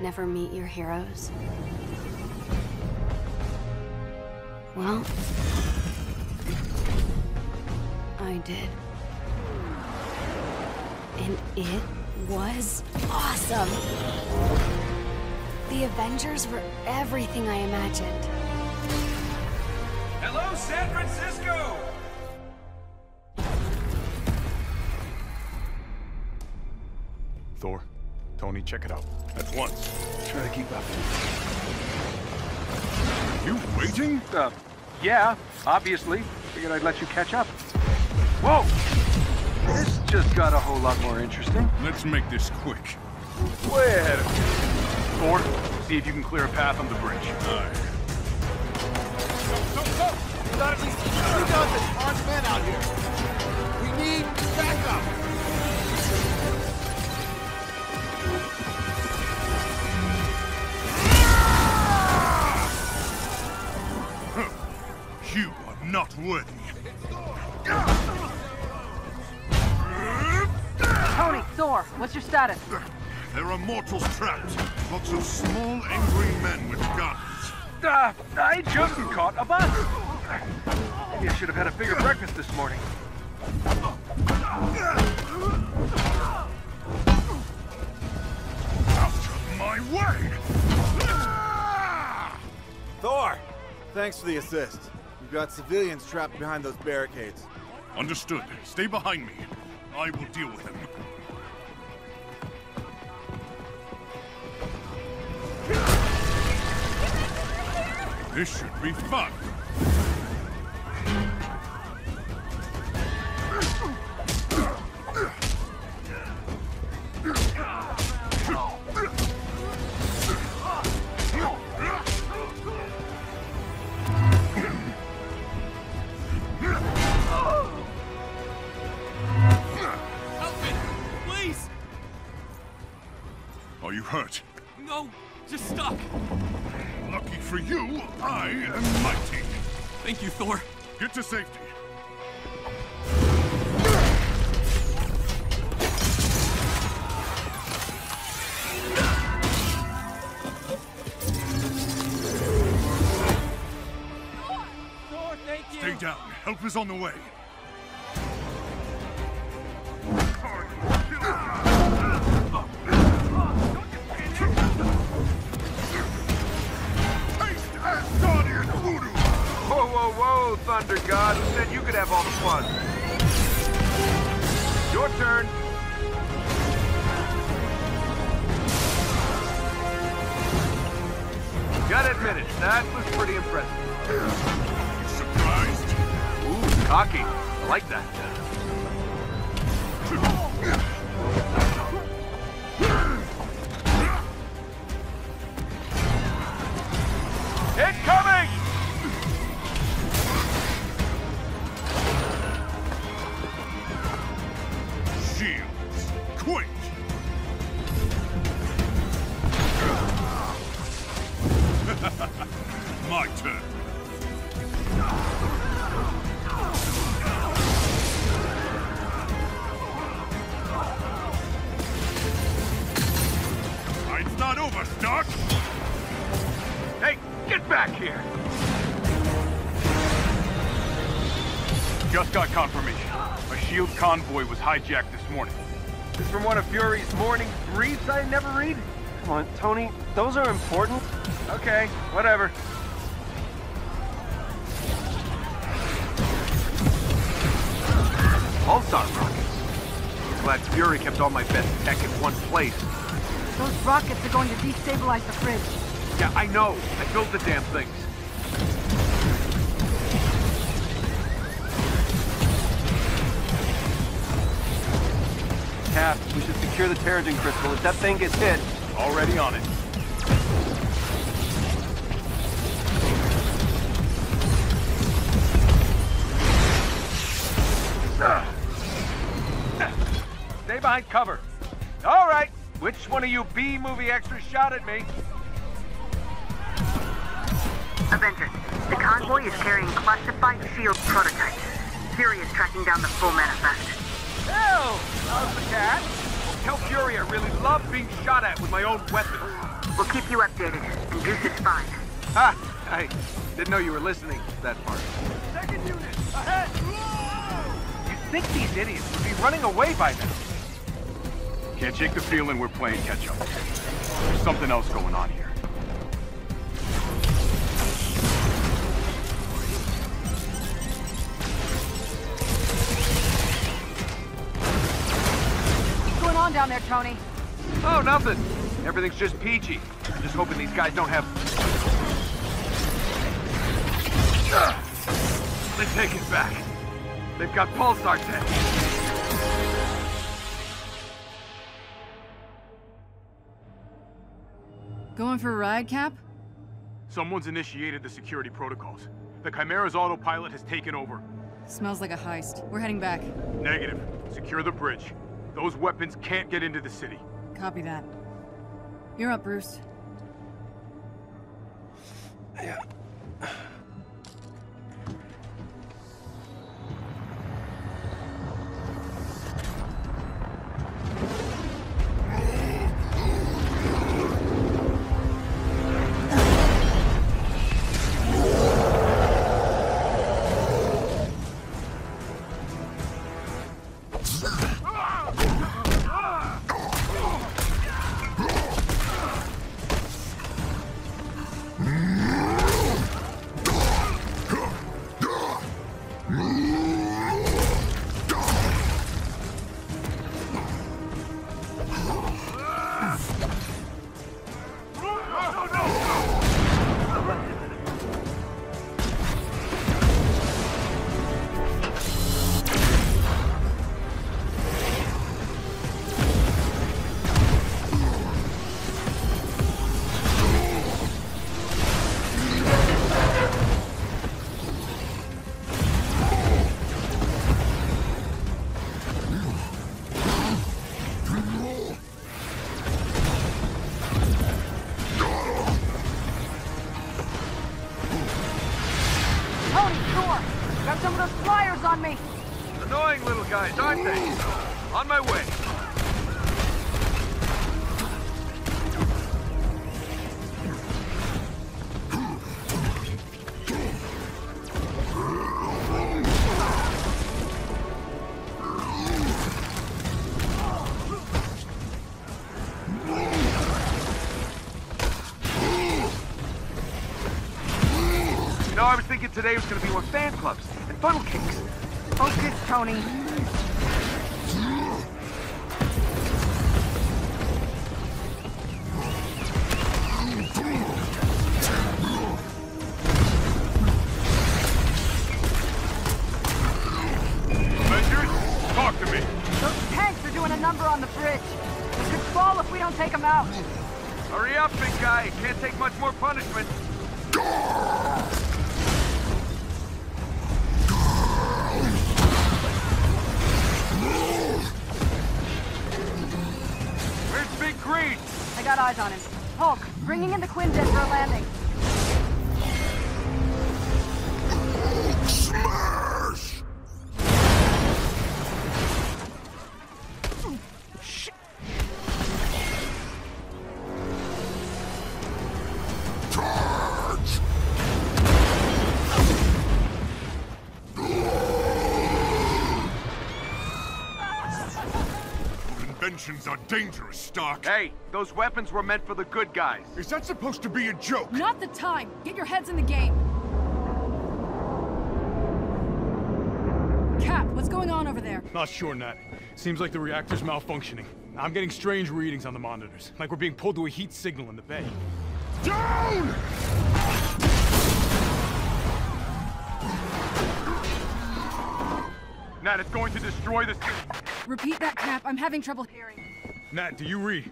saying never meet your heroes? Well, I did. And it was awesome. The Avengers were everything I imagined. Hello, San Francisco! Thor, Tony, check it out. At once. Try to keep up. You waiting? Uh, yeah, obviously. Figured I'd let you catch up. Whoa! This just got a whole lot more interesting. Let's make this quick. Way ahead of you. Thor, see if you can clear a path on the bridge. What's your status? There are mortals trapped. Lots of small, angry men with guns. Ah, I just caught a bus. Maybe I should have had a bigger breakfast this morning. Out of my way! Thor, thanks for the assist. We've got civilians trapped behind those barricades. Understood. Stay behind me. I will deal with them. This should be fun. Help me! Please! Are you hurt? No, just stuck. For you, I am mighty. Thank you, Thor. Get to safety. Thor, thank you! Stay down. Help is on the way. Whoa, whoa, Thunder God. Who said you could have all the fun? Your turn. Gotta admit it, that was pretty impressive. You Surprised? Ooh, cocky. I like that. Back here! Just got confirmation. A SHIELD convoy was hijacked this morning. This from one of Fury's morning briefs I never read? Come on, Tony, those are important. Okay, whatever. Pulsar rockets. Glad Fury kept all my best tech in one place. Those rockets are going to destabilize the bridge. Yeah, I know. I built the damn things. Cap, we should secure the Terrigen Crystal. If that thing gets hit, Already on it. Stay behind cover. All right. Which one of you B-movie extras shot at me? Avengers, the convoy is carrying classified SHIELD prototypes. Fury is tracking down the full manifest. Hell, how's the cat? Tell Fury I really love being shot at with my own weapon. We'll keep you updated, and Goose is fine. Ha! I didn't know you were listening to that part. Second unit, ahead! Whoa! You'd think these idiots would be running away by now. Can't shake the feeling we're playing catch-up. There's something else going on here. On down there, Tony? Oh, nothing. Everything's just peachy. I'm Just hoping these guys don't have... They take it back. They've got pulsar tech. Going for a ride, Cap? Someone's initiated the security protocols. The Chimera's autopilot has taken over. Smells like a heist. We're heading back. Negative. Secure the bridge. Those weapons can't get into the city. Copy that. You're up, Bruce. Tony, Thor! Got some of those flyers on me! Annoying little guys, aren't they? On my way. Fan clubs and funnel cakes. Focus, Tony. Hulk, bringing in the Quinjet for a landing. Smash! Your are dangerous, Stark. Hey, those weapons were meant for the good guys. Is that supposed to be a joke? Not the time. Get your heads in the game. Cap, what's going on over there? Not sure, Nat. Seems like the reactor's malfunctioning. I'm getting strange readings on the monitors, like we're being pulled to a heat signal in the bay. Down! Nat, it's going to destroy the city. Repeat that, Cap. I'm having trouble hearing. Nat, do you read?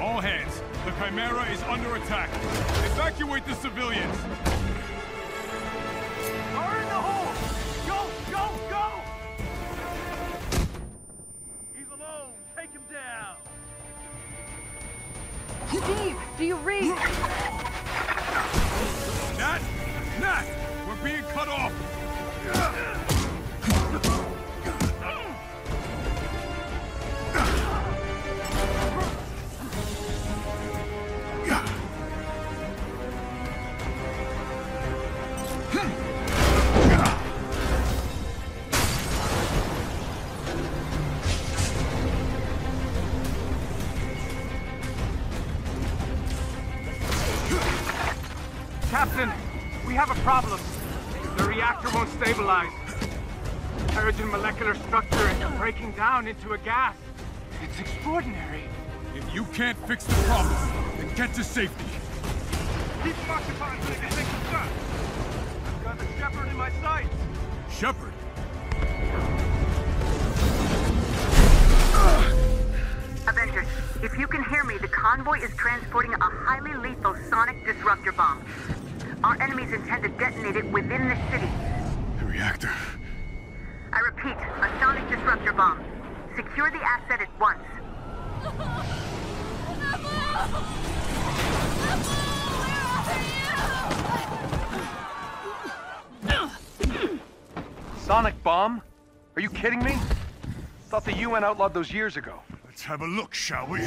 All hands, the Chimera is under attack. Evacuate the civilians. He's alone. Take him down. Steve, do you read? Nat! Nat! We're being cut off! Captain, reactor won't. Terrigen molecular structure is breaking down into a gas. It's extraordinary. If you can't fix the problem, then get to safety. Keep them occupied until they think it's done. I've got the Shepherd in my sights. Shepard, Avengers, if you can hear me, the convoy is transporting a highly lethal sonic disruptor bomb. Our enemies intend to detonate it within the city. The reactor. I repeat, a sonic disruptor bomb. Secure the asset at once. Sonic bomb? Are you kidding me? Thought the UN outlawed those years ago. Let's have a look, shall we?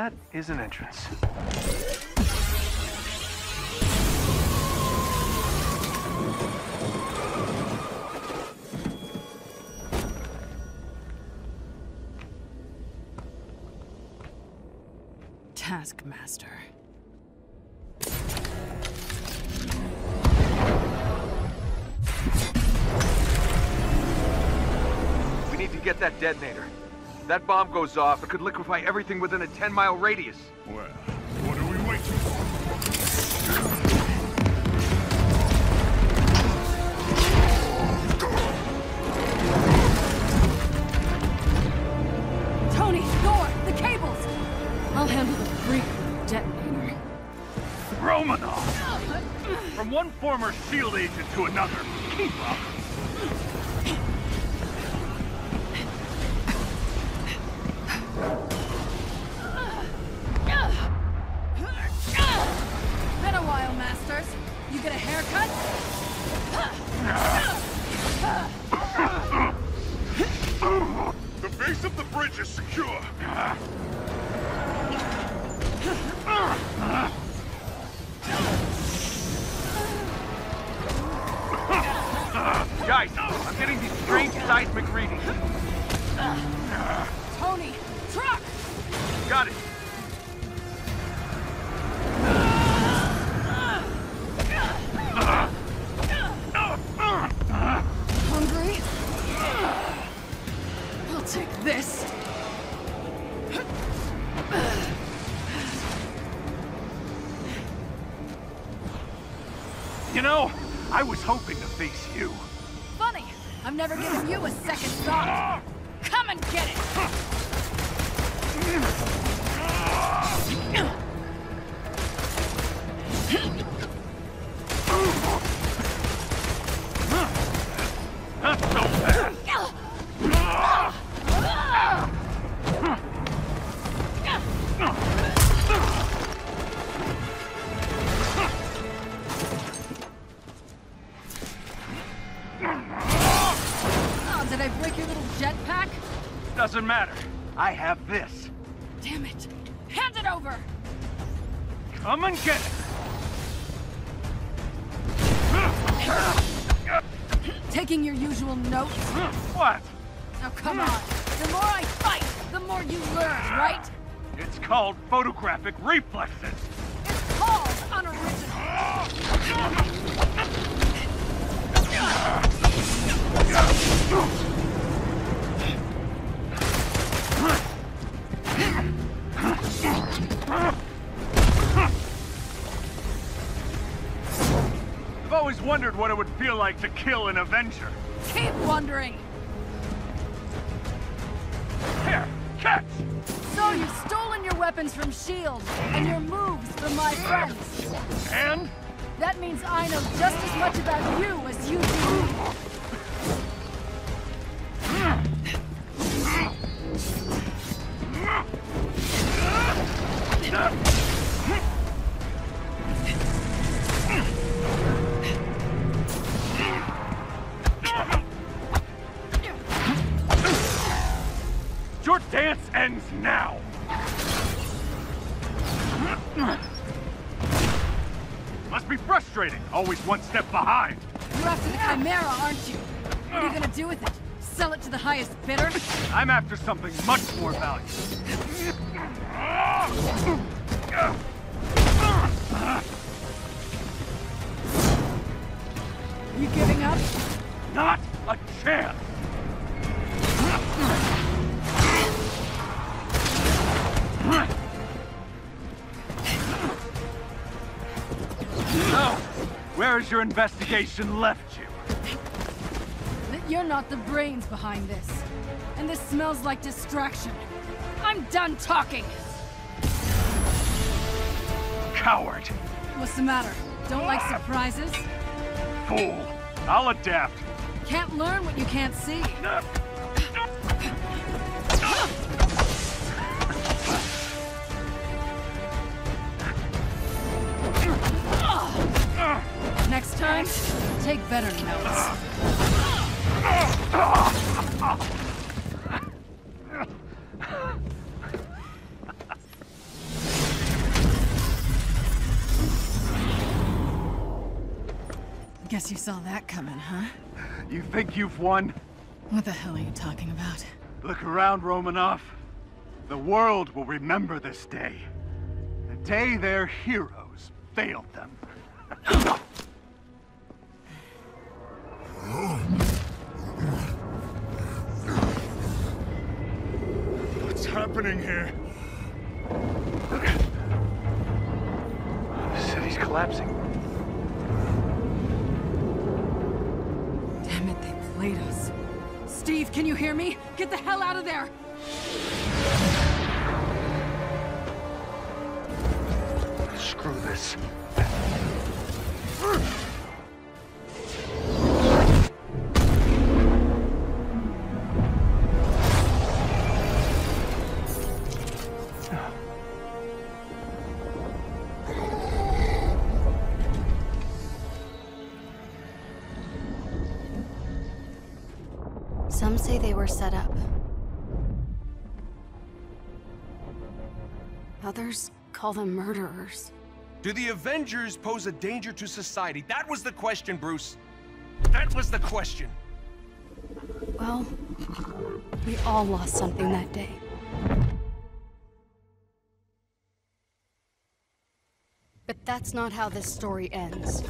That is an entrance. Taskmaster. We need to get that detonator. That bomb goes off, it could liquefy everything within a 10-mile radius. Well, what are we waiting for? Tony, Thor, the cables! I'll handle the freak detonator. Romanoff! From one former SHIELD agent to another. Keep up. You get a haircut? The base of the bridge is secure. Guys, I'm getting these strange seismic readings. Tony, truck! Got it. This. You know, I was hoping to face you. Funny, I've never given you a second thought. Ah! Doesn't matter. I have this. Damn it. Hand it over! Come and get it. Taking your usual notes? What? Now come on. The more I fight, the more you learn, right? It's called photographic reflexes. It's called unoriginal. Ah! Like to kill an Avenger. Keep wondering. Here, catch! So you've stolen your weapons from S.H.I.E.L.D. and your moves from my friends. And That means I know just as much about you as you do. I'm after something much more valuable. You giving up? Not a chance! So, where has your investigation left you? You're not the brains behind this. And this smells like distraction. I'm done talking! Coward! What's the matter? Don't like surprises? Fool! I'll adapt. Can't learn what you can't see. Next time, take better notes. Guess you saw that coming, huh? You think you've won? What the hell are you talking about? Look around, Romanoff. The world will remember this day. The day their heroes failed them. What's happening here? The city's collapsing. Us. Steve, can you hear me? Get the hell out of there! Screw this. Call them murderers. Do the Avengers pose a danger to society? That was the question, Bruce. That was the question. Well, we all lost something that day. But that's not how this story ends.